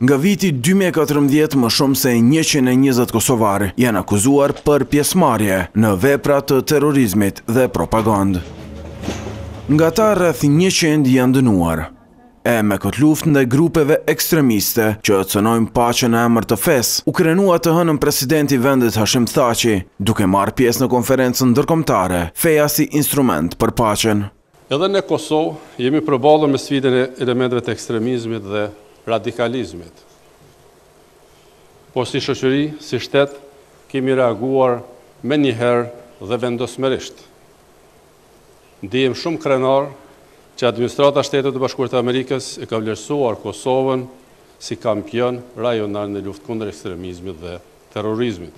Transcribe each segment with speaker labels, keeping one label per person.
Speaker 1: Nga viti dy mijë e katërmbëdhjetë më shumë se njëqind e njëzet kosovarë janë akuzuar për pjesëmarrje në vepra të terrorizmit dhe propagandë. Nga ta rreth njëqind janë dënuar. E me këtë luftë ndaj grupeve ekstremiste që cënojnë paqen në emër të fesë, u krenua të hënën presidenti i vendit Hashim Thaçi, duke marrë pjesë në konferencën ndërkombëtare Feja si instrument për paqen.
Speaker 2: Edhe në Kosovë jemi përballur me sfidën e elementëve të ekstremizmit dhe radikalizmit. Por si shoqëri, si shtet, kemi reaguar menjëherë dhe vendosmërisht. Ndihem shumë krenar që Administrata e Shteteve të Bashkuara të Amerikës e ka vlerësuar Kosovën si kampion rajonal në luftë kundër ekstremizmit dhe terrorizmit.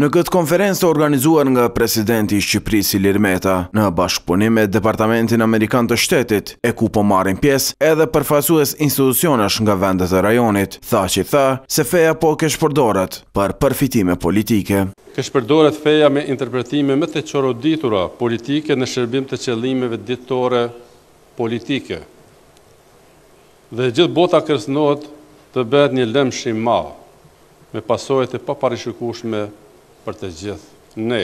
Speaker 1: Në këtë konferencë të organizuar nga presidenti i Shqipërisë Ilir Meta, në bashkëpunim me Departamentin Amerikan të Shtetit, e ku po marrin pjesë edhe përfaqësues institucionesh nga vendet e rajonit, Thaçi tha se feja po keqpërdoret për përfitime politike.
Speaker 2: Keqpërdoret feja me interpretime më të çoroditura politike në shërbim të qëllimeve ditore politike. Dhe e gjithë bota kërcënohet të bëhet një lëmsh i madh, me pasoja të paparishikueshme për të gjithë ne.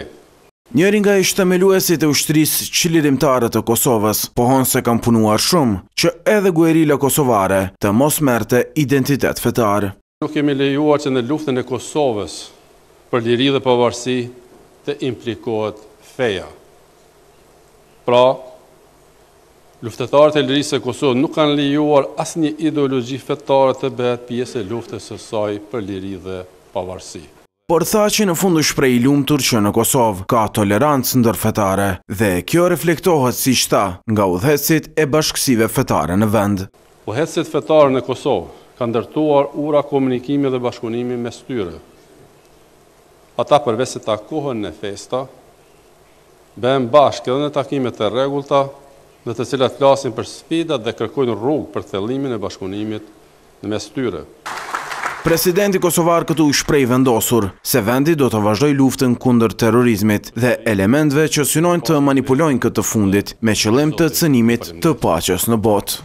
Speaker 1: Njëri nga ish-themeluesit e Ushtrisë Çlirimtare të Kosovës pohon se kanë punuar shumë, që edhe guerila kosovare të mos merrte identitet fetar.
Speaker 2: Nuk kemi lejuar që në luftën e Kosovës për liri dhe pavarësi të implikohet feja. Pra, luftëtarët e lirisë së Kosovës nuk kanë lejuar asnjë ideologji fetare të bëhet pjesë e luftës së saj për liri dhe pavarësi.
Speaker 1: Por Thaçi në fund u shpreh i lumtur që në Kosovë ka tolerancë ndërfetare dhe kjo reflektohet siç tha, nga udhëheqësit e bashkësive fetare në vend.
Speaker 2: Udhëheqësit fetarë në Kosovë kanë ndërtuar ura komunikimi dhe bashkëpunimi mes tyre. Ata përveç se takohen në festa, bëhen bashkë edhe në takime të rregullta në të cilat flasin për sfidat dhe kërkojnë rrugë për thellimin e bashkëpunimit në mes tyre.
Speaker 1: Presidenti kosovar këtu u shpreh i vendosur se vendi do të vazhdojë luftën kundër terrorizmit dhe elementëve që synojnë të manipulojnë këtë të fundit me qëllim të cënimit të paqes në botë.